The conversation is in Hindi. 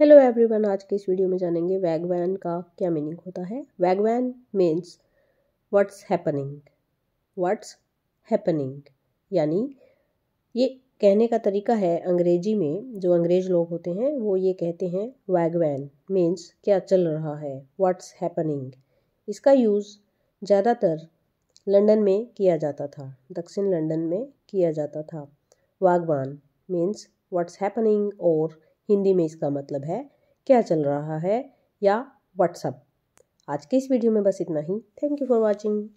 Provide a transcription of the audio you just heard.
हेलो एवरीवन आज के इस वीडियो में जानेंगे वैगवैन का क्या मीनिंग होता है। Wagwan means what's happening what's happening यानी ये कहने का तरीका है अंग्रेज़ी में, जो अंग्रेज़ लोग होते हैं, वो ये कहते हैं वैगवैन मीन्स क्या चल रहा है व्हाट्स हैपनिंग इसका यूज़ ज़्यादातर लंदन में किया जाता था, दक्षिण लंदन में किया जाता था। वागवान मीन्स व्हाट्स हैपनिंग और हिंदी में इसका मतलब है, क्या चल रहा है या व्हाट्सअप आज के इस वीडियो में बस इतना ही। Thank you for watching